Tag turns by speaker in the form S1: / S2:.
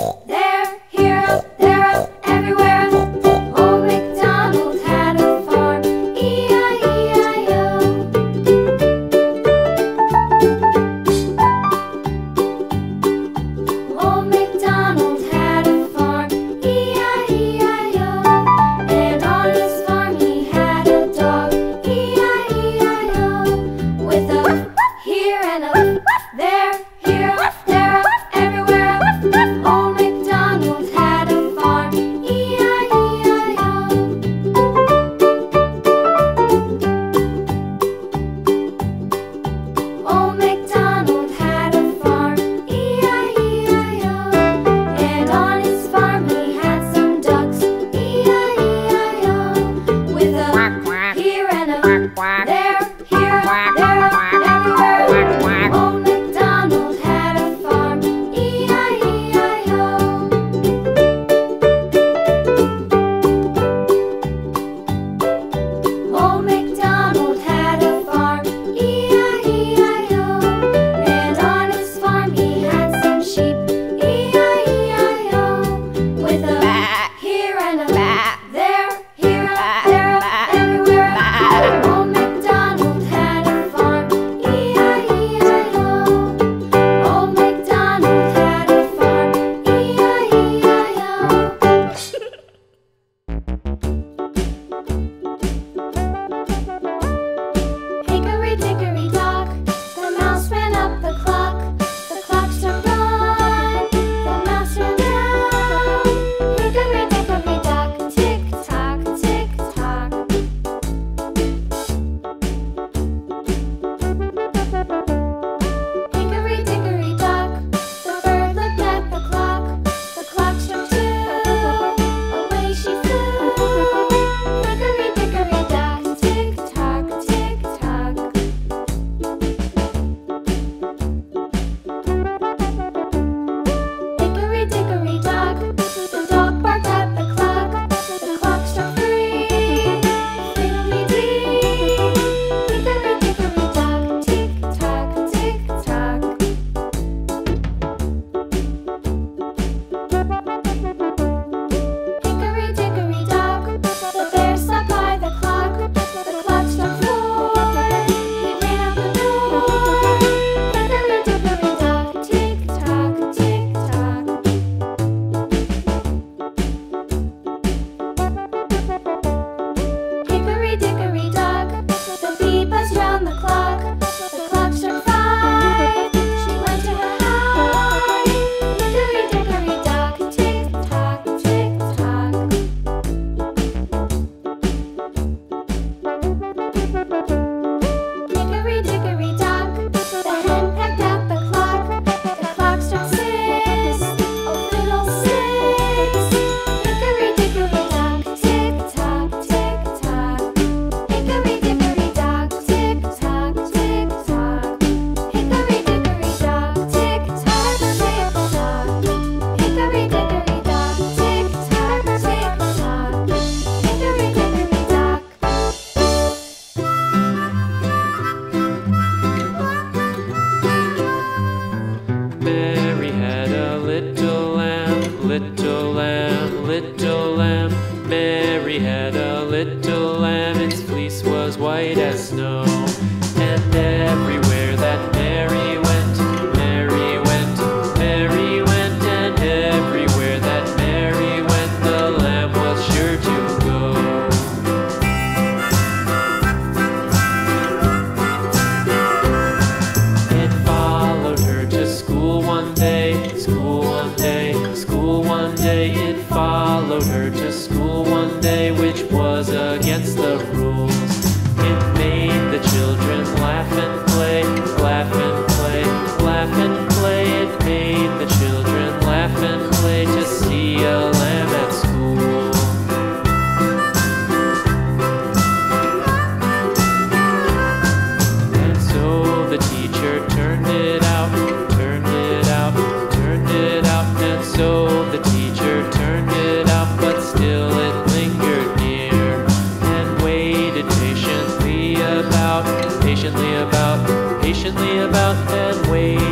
S1: Yeah.
S2: had a so the teacher turned it up, but still it lingered near and waited patiently about, patiently about, patiently about, and waited.